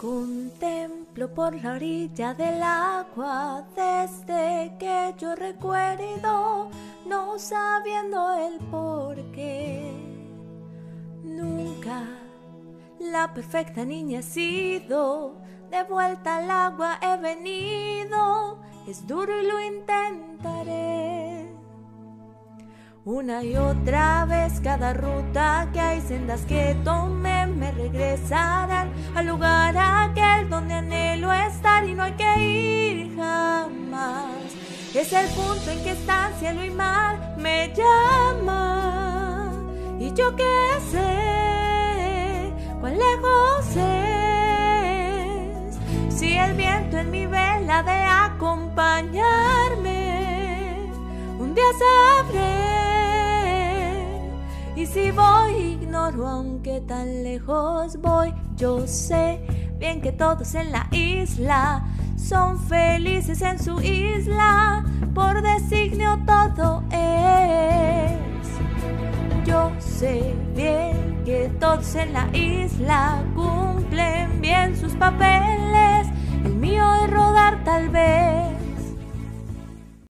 Contemplo por la orilla del agua desde que yo recuerdo, no sabiendo el por qué. Nunca la perfecta niña he sido, de vuelta al agua he venido, es duro y lo intentaré. Una y otra vez cada ruta que hay sendas que tome me regresarán al lugar aquel donde anhelo estar y no hay que ir jamás. Es el punto en que está cielo y mar me llama y yo qué sé cuán lejos es si el viento en mi vela de acompañarme un día sabré si voy, ignoro aunque tan lejos voy. Yo sé bien que todos en la isla son felices en su isla. Por designio todo es. Yo sé bien que todos en la isla cumplen bien sus papeles